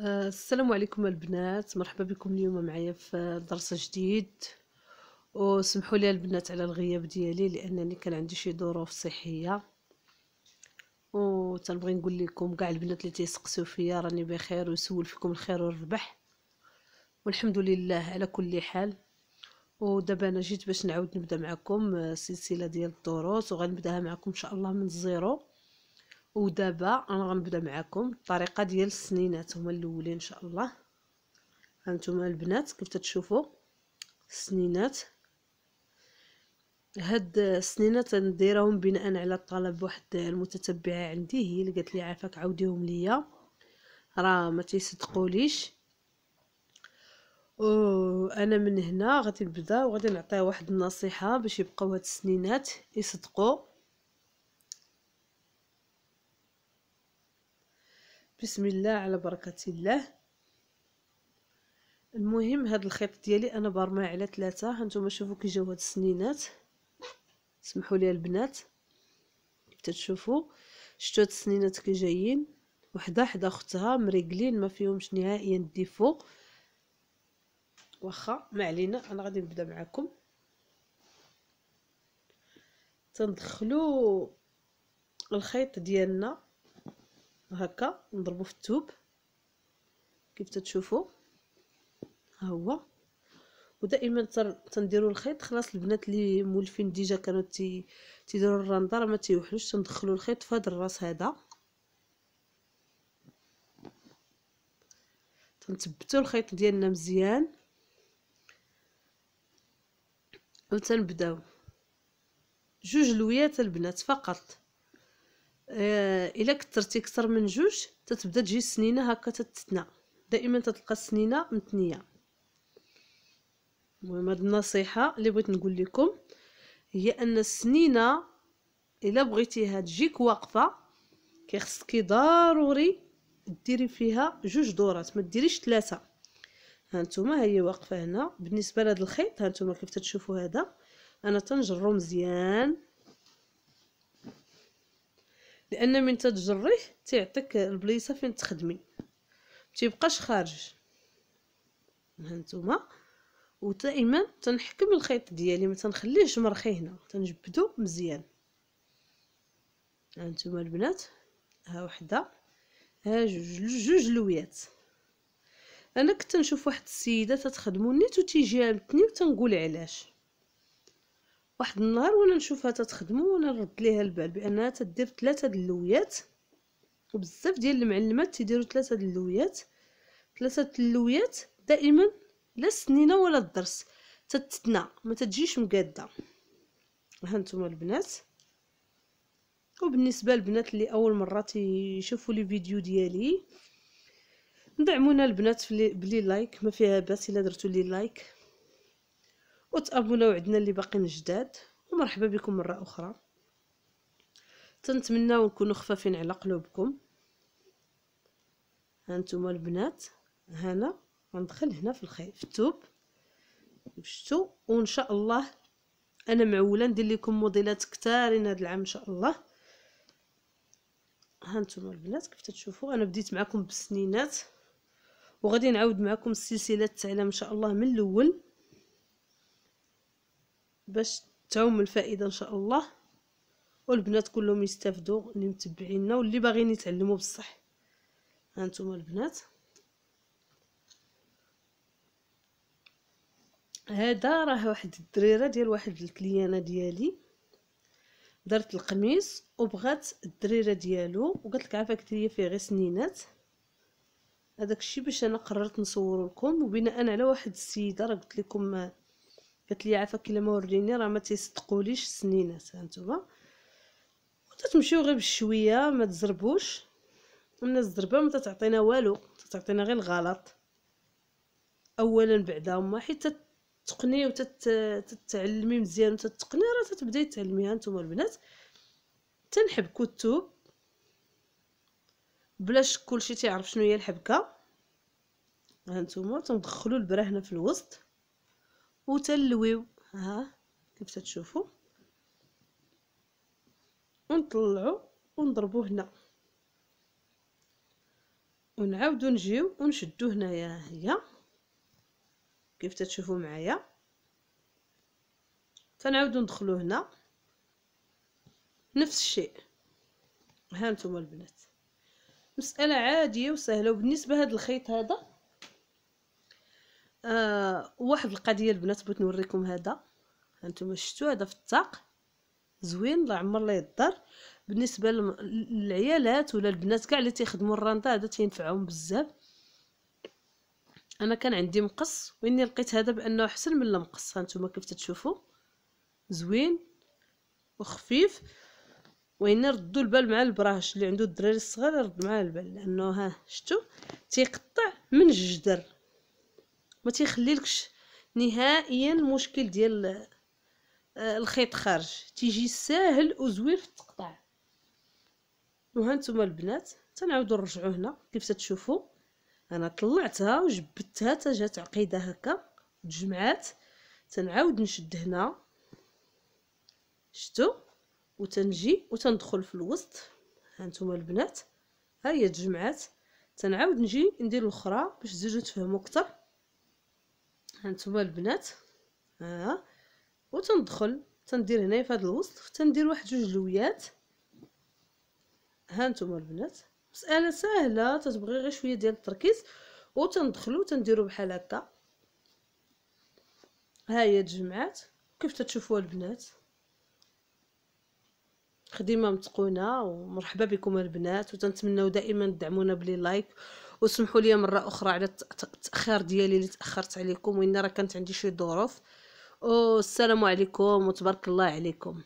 آه، السلام عليكم البنات. مرحبا بكم اليوم معايا في درس جديد. وسمحوا لي البنات على الغياب ديالي لأنني كان عندي شي ظروف صحية. وتنبغي نقول لكم كاع البنات اللي تيسقسوا فيا راني بخير ويسول فيكم الخير والربح. والحمد لله على كل حال. ودابا أنا جيت باش نعاود نبدأ معكم سلسلة ديال الدروس وغنبدأها معكم إن شاء الله من الزيرو ودابا أنا غنبدأ معكم الطريقة ديال السنينات هما الأولين إن شاء الله. هانتوما البنات كيف تشوفوا السنينات. هاد السنينات نديرهم بناء على طلب واحد المتتبعة عندي هي اللي قالت لي عافاك عاوديهم ليا. راه ما تيصدقوليش. وأنا من هنا غادي نبدأ وغادي نعطيها واحد النصيحة باش يبقاو هاد السنينات يصدقوا. بسم الله على بركة الله. المهم هاد الخيط ديالي أنا برماه على ثلاثة. هانتوما شوفوا كي جاو هاد السنينات. سمحوا لي البنات. تتشوفوا شتو هاد السنينات كي جايين؟ وحدة حدا أختها مريقلين ما فيهمش نهائيا ديفو واخا ما علينا أنا غادي نبدأ معكم تندخلوا الخيط ديالنا. هكا نضربو في التوب. كيف تتشوفوا ها هو. ودائما تنديروا الخيط. خلاص البنات اللي مولفين déjà كانوا تي تيديروا الراندة ما تيوحلوش. تندخلوا الخيط في هذا الراس هذا. تنثبتوا الخيط ديالنا مزيان. وتنبداو جوج لويات البنات فقط. إلا كثرتي أكثر من جوج تتبدأ تجي السنينة هكا تتثنى دائما تتلقى السنينة متنية. المهم هاد النصيحة اللي بغيت نقول لكم هي أن السنينة إلا بغيتيها تجيك واقفة كيخصك ضروري ديري فيها جوج دورات ما ديريش ثلاثة. هانتوما هي واقفة هنا. بالنسبة لهذا الخيط هانتوما كيف تشوفوا هذا؟ أنا تنجرو مزيان. لأن من تتجريه تيعطيك البليصه فين تخدمي. متيبقاش خارج. هانتوما ودائما تنحكم الخيط ديالي ما تنخليهش مرخي هنا. تنجبدو مزيان. هانتوما البنات. ها وحده. ها جوج جوج لويات. أنا كنت نشوف واحد السيدة تتخدمو نيت وتيجي متني وتنقول علاش. واحد النهار وأنا نشوفها تتخدمو وأنا نرد ليها البال بأنها تدير ثلاثة اللويات وبزاف ديال المعلمات تيديروا ثلاثة اللويات. ثلاثة اللويات دائما لا السنينه ولا الضرس تتتنى ما تجيش مقادة. هانتوما البنات. وبالنسبة للبنات اللي أول مرة تيشوفوا les vidéos ديالي دعمونا البنات ب les likes ما فيها بأس إلا درتوا les likes وتابوناو عندنا اللي باقيين جداد ومرحبا بكم مرة أخرى. تنتمناو نكونوا خفافين على قلوبكم. هانتوما البنات هنا غندخل هنا في الخيط في الثوب شفتوا؟ وإن شاء الله أنا معولة ندير لكم موديلات كثارين هذا العام إن شاء الله. هانتوما البنات كيف تشوفوا أنا بديت معكم بالسنينات وغادي نعاود معكم السلسله تاعنا إن شاء الله من الأول. باش تعم الفائدة إن شاء الله. والبنات كلهم يستافدوا اللي متبعينا واللي باغيين يتعلموا بصح. هانتوما البنات. هذا راه واحد الدريرة ديال واحد الكليانة ديالي. درت القميص وبغات الدريرة ديالو وقالت لك عافاك هي فيه غير سنينات. هذاك الشيء باش أنا قررت نصور لكم وبناء على واحد السيدة راه قلت لكم قالت لي عافاك إلا ما وريني راه ما تيصدقوليش السنينات هانتوما وتتمشيو غير بشوية ما تزربوش. الناس زربه ما تعطينا والو تعطينا غير الغلط. اولا بعدا هما حيت تقني وتتعلمي مزيان وتتقني راه تتبداي تعلمي هانتوما البنات. تنحبكو الثوب بلاش كلشي تعرف شنو هي الحبكة. هانتوما تندخلوا البره هنا في الوسط. وتلويو. ها كيف تشوفوا؟ ونطلعوا ونضربوا هنا. ونعاودو نجيو ونشدو هنايا هي. كيف تتشوفوا معايا؟ تنعاودو ندخلو هنا. نفس الشيء. ها نتوما البنات. مسألة عادية وسهلة. وبالنسبة هذا الخيط هذا آه واحد القضية البنات بغيت نوريكم هذا. هانتوما شفتوا هذا في الطاق. زوين الله يعمر ليه الدار بالنسبة للعيالات ولا البنات كاع اللي تيخدموا الرانطه هذا تينفعهم بزاف. أنا كان عندي مقص وإني لقيت هذا بأنه أحسن من المقص. هانتوما كيف تتشوفوا؟ زوين وخفيف. وين ردوا البال مع البراش. اللي عنده الدراري الصغار يرد معاه البال لأنه ها شفتوا؟ تيقطع من الجدر ما تيخليلكش نهائيا المشكل ديال آه، الخيط خارج. تيجي ساهل وزوين في التقطاع وها نتوما البنات تنعاودو نرجعو هنا. كيف تتشوفوا أنا طلعتها وجبدتها تا جات عقيدة هكا. تجمعات تنعاود نشد هنا. شتو وتنجي وتندخل في الوسط. ها نتوما البنات. ها هي تجمعات تنعاود نجي ندير الأخرى باش تزيدو تفهموا أكثر هانتوما البنات. ها. وتندخل تندير هنايا في هذا الوسط تندير واحد جوج لويات. هانتوما البنات. مسألة سهلة تتبغي غير شوية ديال التركيز. وتندخلو تنديرو بحال هكا. ها هي تجمعات كيف تتشوفوا البنات؟ خدمه متقونة ومرحبا بكم البنات. وتنتمناو دائما تدعمونا بلي لايك وسمحوا لي مرة أخرى على التأخير ديالي اللي تأخرت عليكم وإن راه كانت عندي شي ظروف. والسلام عليكم وتبارك الله عليكم.